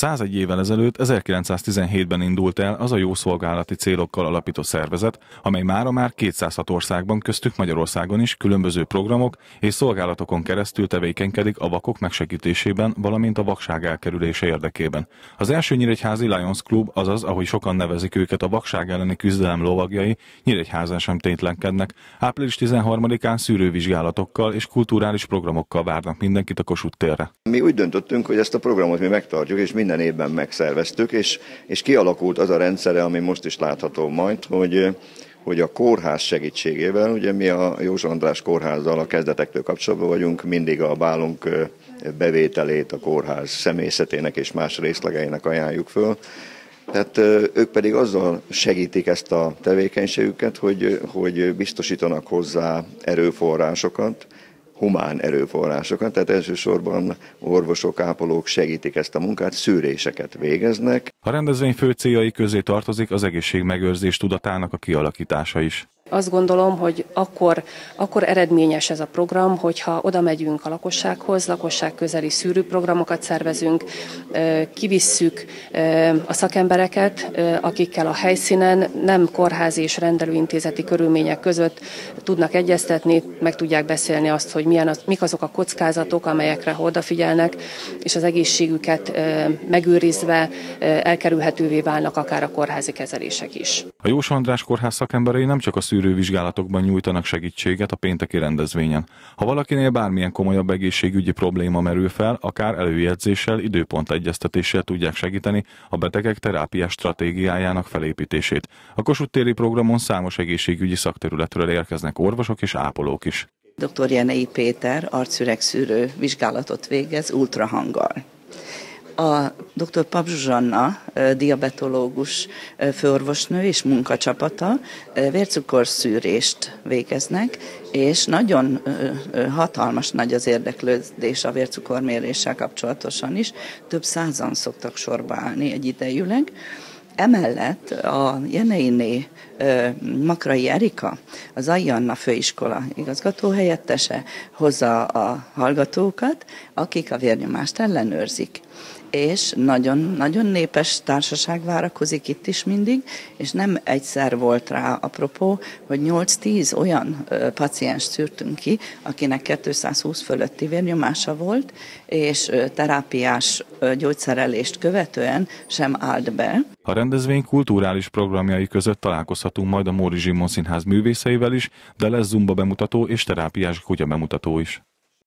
101 évvel ezelőtt, 1917-ben indult el az a jó szolgálati célokkal alapított szervezet, amely mára már 206 országban, köztük Magyarországon is különböző programok és szolgálatokon keresztül tevékenykedik a vakok megsegítésében, valamint a vakság elkerülése érdekében. Az első Nyíregyházi Lions Club, azaz, ahogy sokan nevezik őket, a vakság elleni küzdelem lovagjai, Nyíregyházán sem tétlenkednek. Április 13-án szűrővizsgálatokkal és kulturális programokkal várnak mindenkit a Kossuth térre. Mi úgy döntöttünk, hogy ezt a programot mi megtartjuk, és minden évben megszerveztük, és, és kialakult az a rendszere, ami most is látható majd, hogy hogy a kórház segítségével, ugye mi a József András kórházzal a kezdetektől kapcsolatban vagyunk, mindig a bálunk bevételét a kórház személyzetének és más részlegeinek ajánljuk föl. Tehát ők pedig azzal segítik ezt a tevékenységüket, hogy, hogy biztosítanak hozzá erőforrásokat, humán erőforrásokat, tehát elsősorban orvosok, ápolók segítik ezt a munkát, szűréseket végeznek. A rendezvény fő céljai közé tartozik az egészségmegőrzés tudatának a kialakítása is. Azt gondolom, hogy akkor, akkor eredményes ez a program, hogyha oda megyünk a lakossághoz, lakosság közeli szűrőprogramokat szervezünk, kivisszük a szakembereket, akikkel a helyszínen nem kórházi és rendelőintézeti körülmények között tudnak egyeztetni, meg tudják beszélni azt, hogy milyen az, mik azok a kockázatok, amelyekre odafigyelnek, és az egészségüket megőrizve elkerülhetővé válnak akár a kórházi kezelések is. A Jós András kórház szakemberei nem csak a szűrővizsgálatokban nyújtanak segítséget a pénteki rendezvényen. Ha valakinél bármilyen komolyabb egészségügyi probléma merül fel, akár előjegyzéssel, időpont egyeztetéssel tudják segíteni a betegek terápiás stratégiájának felépítését. A Kossuth téri programon számos egészségügyi szakterületről érkeznek orvosok és ápolók is. Dr. Jenei Péter arcüregszűrő vizsgálatot végez ultrahanggal. A dr. Pap Zsuzsanna, diabetológus főorvosnő és munkacsapata vércukorszűrést végeznek, és nagyon hatalmas nagy az érdeklődés a vércukorméréssel kapcsolatosan is. Több százan szoktak sorba állni egy idejűleg. Emellett a Jeneiné Makrai Erika, az Ajanna főiskola igazgatóhelyettese hozza a hallgatókat, akik a vérnyomást ellenőrzik és nagyon, nagyon népes társaság várakozik itt is mindig, és nem egyszer volt rá apropó, hogy 8-10 olyan paciens szűrtünk ki, akinek 220 fölötti vérnyomása volt, és terápiás gyógyszerelést követően sem állt be. A rendezvény kulturális programjai között találkozhatunk majd a Móri Zsimon Színház művészeivel is, de lesz zumba bemutató és terápiás kutya bemutató is.